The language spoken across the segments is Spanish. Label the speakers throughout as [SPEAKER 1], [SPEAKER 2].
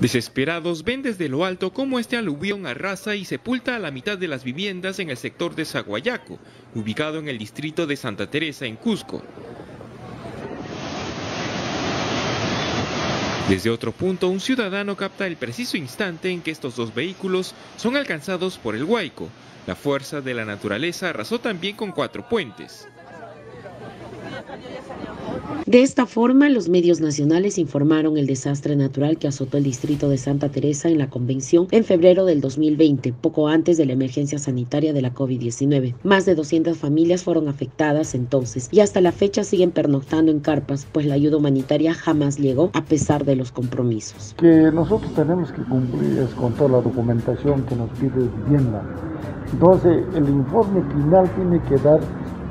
[SPEAKER 1] Desesperados ven desde lo alto cómo este aluvión arrasa y sepulta a la mitad de las viviendas en el sector de Zaguayaco, ubicado en el distrito de Santa Teresa en Cusco. Desde otro punto, un ciudadano capta el preciso instante en que estos dos vehículos son alcanzados por el huaico. La fuerza de la naturaleza arrasó también con cuatro puentes.
[SPEAKER 2] De esta forma, los medios nacionales informaron el desastre natural que azotó el distrito de Santa Teresa en la convención en febrero del 2020, poco antes de la emergencia sanitaria de la COVID-19. Más de 200 familias fueron afectadas entonces y hasta la fecha siguen pernoctando en carpas, pues la ayuda humanitaria jamás llegó a pesar de los compromisos.
[SPEAKER 3] Que nosotros tenemos que cumplir con toda la documentación que nos pide vivienda. Entonces, el informe final tiene que dar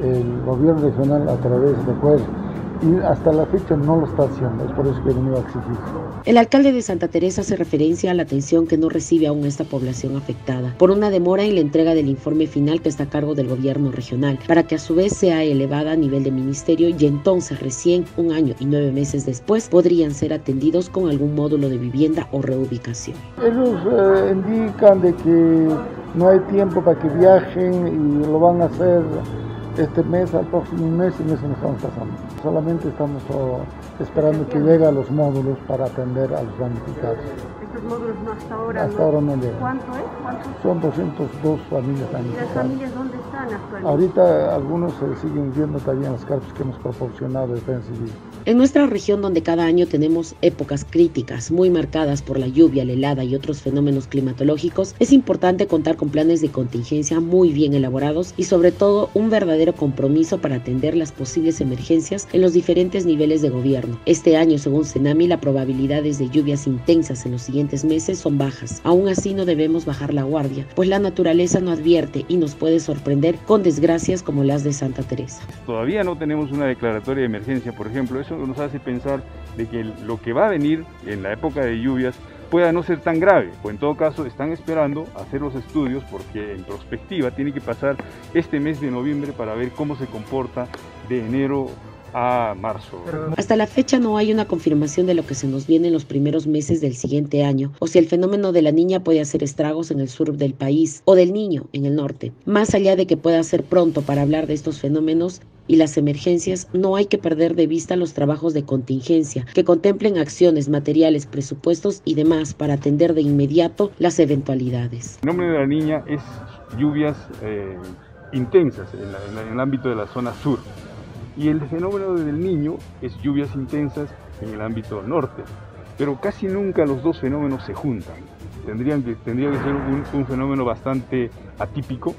[SPEAKER 3] el gobierno regional a través de juez y hasta la fecha no lo está haciendo, es por eso que he venido a exigir.
[SPEAKER 2] El alcalde de Santa Teresa hace referencia a la atención que no recibe aún esta población afectada por una demora en la entrega del informe final que está a cargo del gobierno regional, para que a su vez sea elevada a nivel de ministerio y entonces recién un año y nueve meses después podrían ser atendidos con algún módulo de vivienda o reubicación.
[SPEAKER 3] Ellos eh, indican de que no hay tiempo para que viajen y lo van a hacer este mes, al próximo mes, y eso no estamos pasando. Solamente estamos oh, esperando que lleguen los módulos para atender a los damnificados.
[SPEAKER 4] ¿Estos módulos no hasta ahora?
[SPEAKER 3] Hasta ahora no llegan.
[SPEAKER 4] ¿Cuánto es?
[SPEAKER 3] Son 202 familias damnificadas.
[SPEAKER 4] ¿Y las familias dónde están actualmente?
[SPEAKER 3] Ahorita algunos se siguen viendo también las cartas que hemos proporcionado Defensa Civil.
[SPEAKER 2] En nuestra región, donde cada año tenemos épocas críticas muy marcadas por la lluvia, la helada y otros fenómenos climatológicos, es importante contar con planes de contingencia muy bien elaborados y sobre todo un verdadero compromiso para atender las posibles emergencias en los diferentes niveles de gobierno. Este año, según Cenami, las probabilidades de lluvias intensas en los siguientes meses son bajas. Aún así no debemos bajar la guardia, pues la naturaleza no advierte y nos puede sorprender con desgracias como las de Santa Teresa.
[SPEAKER 5] Todavía no tenemos una declaratoria de emergencia, por ejemplo, eso nos hace pensar de que lo que va a venir en la época de lluvias pueda no ser tan grave, o en todo caso están esperando hacer los estudios porque en perspectiva tiene que pasar este mes de noviembre para ver cómo se comporta de enero a marzo.
[SPEAKER 2] Hasta la fecha no hay una confirmación de lo que se nos viene en los primeros meses del siguiente año, o si el fenómeno de la niña puede hacer estragos en el sur del país, o del niño en el norte. Más allá de que pueda ser pronto para hablar de estos fenómenos, y las emergencias, no hay que perder de vista los trabajos de contingencia, que contemplen acciones, materiales, presupuestos y demás para atender de inmediato las eventualidades.
[SPEAKER 5] El nombre de la niña es lluvias eh, intensas en el ámbito de la zona sur. Y el fenómeno del niño es lluvias intensas en el ámbito norte. Pero casi nunca los dos fenómenos se juntan. Tendrían que, tendría que ser un fenómeno bastante atípico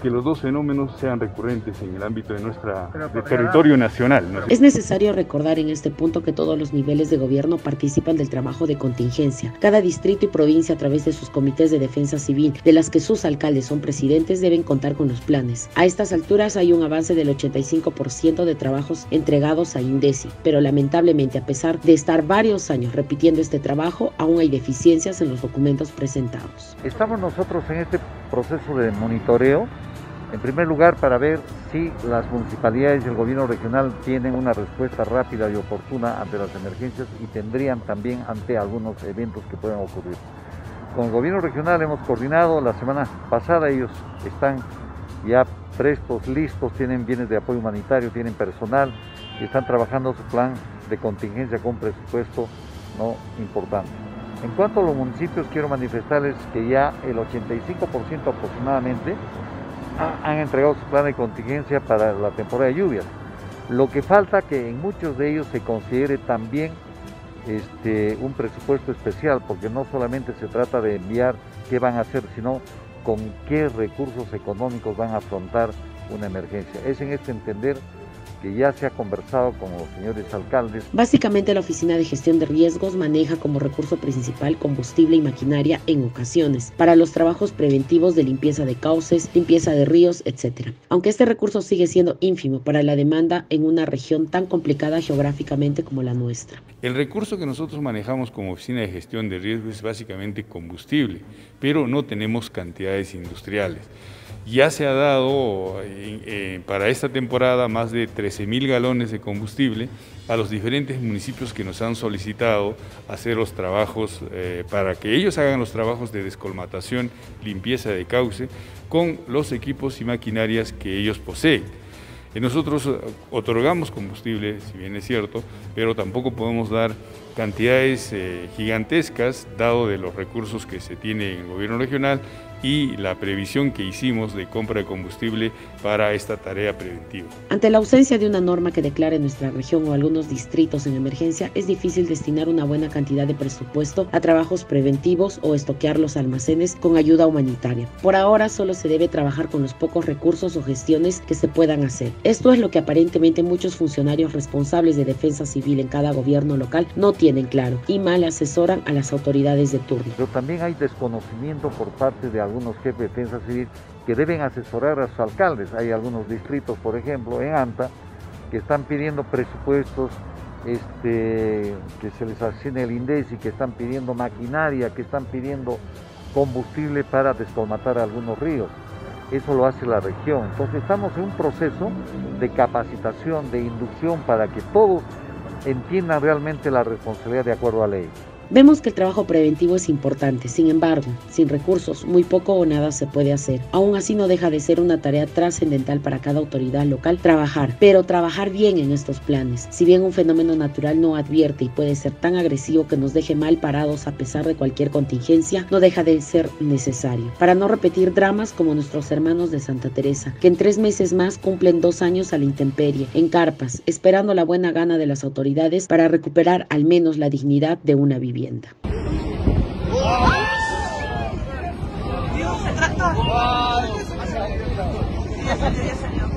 [SPEAKER 5] que los dos fenómenos sean recurrentes en el ámbito de nuestra territorio nacional.
[SPEAKER 2] Es necesario recordar en este punto que todos los niveles de gobierno participan del trabajo de contingencia. Cada distrito y provincia a través de sus comités de defensa civil, de las que sus alcaldes son presidentes, deben contar con los planes. A estas alturas hay un avance del 85% de trabajos entregados a INDECI, pero lamentablemente a pesar de estar varios años repitiendo este trabajo, aún hay deficiencias en los documentos presentados.
[SPEAKER 6] Estamos nosotros en este proceso de monitoreo en primer lugar, para ver si las municipalidades y el gobierno regional tienen una respuesta rápida y oportuna ante las emergencias y tendrían también ante algunos eventos que puedan ocurrir. Con el gobierno regional hemos coordinado la semana pasada, ellos están ya prestos, listos, tienen bienes de apoyo humanitario, tienen personal y están trabajando su plan de contingencia con presupuesto no importante. En cuanto a los municipios, quiero manifestarles que ya el 85% aproximadamente han entregado su plan de contingencia para la temporada de lluvias. Lo que falta que en muchos de ellos se considere también este, un presupuesto especial, porque no solamente se trata de enviar qué van a hacer, sino con qué recursos económicos van a afrontar una emergencia. Es en este entender que ya se ha conversado con los señores alcaldes.
[SPEAKER 2] Básicamente la Oficina de Gestión de Riesgos maneja como recurso principal combustible y maquinaria en ocasiones para los trabajos preventivos de limpieza de cauces, limpieza de ríos, etc. Aunque este recurso sigue siendo ínfimo para la demanda en una región tan complicada geográficamente como la nuestra.
[SPEAKER 5] El recurso que nosotros manejamos como Oficina de Gestión de Riesgos es básicamente combustible, pero no tenemos cantidades industriales. Ya se ha dado eh, para esta temporada más de 13 mil galones de combustible a los diferentes municipios que nos han solicitado hacer los trabajos eh, para que ellos hagan los trabajos de descolmatación, limpieza de cauce con los equipos y maquinarias que ellos poseen. Nosotros eh, otorgamos combustible, si bien es cierto, pero tampoco podemos dar cantidades eh, gigantescas, dado de los recursos que se tiene en el gobierno regional y la previsión que hicimos de compra de combustible para esta tarea preventiva.
[SPEAKER 2] Ante la ausencia de una norma que declare nuestra región o algunos distritos en emergencia, es difícil destinar una buena cantidad de presupuesto a trabajos preventivos o estoquear los almacenes con ayuda humanitaria. Por ahora solo se debe trabajar con los pocos recursos o gestiones que se puedan hacer. Esto es lo que aparentemente muchos funcionarios responsables de defensa civil en cada gobierno local no tienen claro y mal asesoran a las autoridades de turno.
[SPEAKER 6] Pero también hay desconocimiento por parte de algunos jefes de defensa civil que deben asesorar a sus alcaldes. Hay algunos distritos, por ejemplo, en ANTA, que están pidiendo presupuestos este, que se les asigne el INDECI, que están pidiendo maquinaria, que están pidiendo combustible para descolmatar algunos ríos. Eso lo hace la región. Entonces estamos en un proceso de capacitación, de inducción para que todos entiendan realmente la responsabilidad de acuerdo a ley.
[SPEAKER 2] Vemos que el trabajo preventivo es importante, sin embargo, sin recursos, muy poco o nada se puede hacer. Aún así no deja de ser una tarea trascendental para cada autoridad local trabajar, pero trabajar bien en estos planes. Si bien un fenómeno natural no advierte y puede ser tan agresivo que nos deje mal parados a pesar de cualquier contingencia, no deja de ser necesario. Para no repetir dramas como nuestros hermanos de Santa Teresa, que en tres meses más cumplen dos años a la intemperie, en carpas, esperando la buena gana de las autoridades para recuperar al menos la dignidad de una vivienda. Vivienda.
[SPEAKER 7] ¡Sale